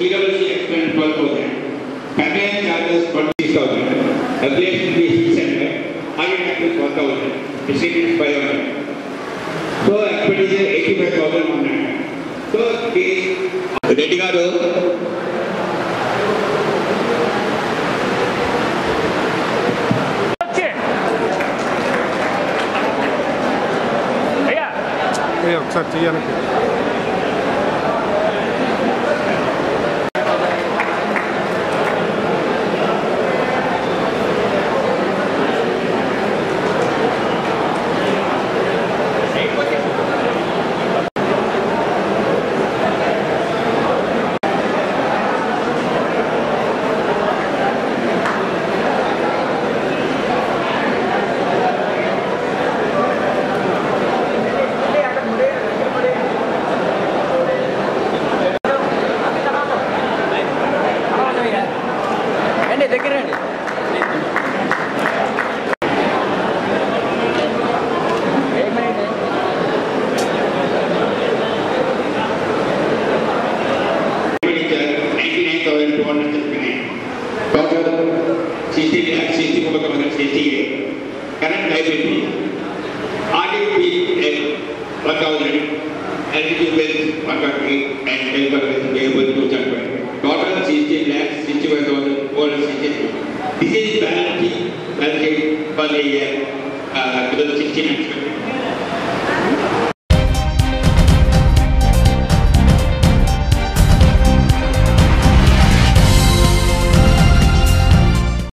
applicability expense 12,000, conveyance charges 26,000, regulation fees 600, hiring taxes 1,000, miscellaneous 500. So expenditure 85,100. So this Reddy గారు ఒకసారి చేయడానికి apa sistem dia sistem apa kata sistem dia. Current liability RDP and pakai ni attitude pakai and paper ni dia buat tu cakap total sistem dia sistem apa kata all sistem this is balance sheet balance sheet balik ya kita tu sistem ni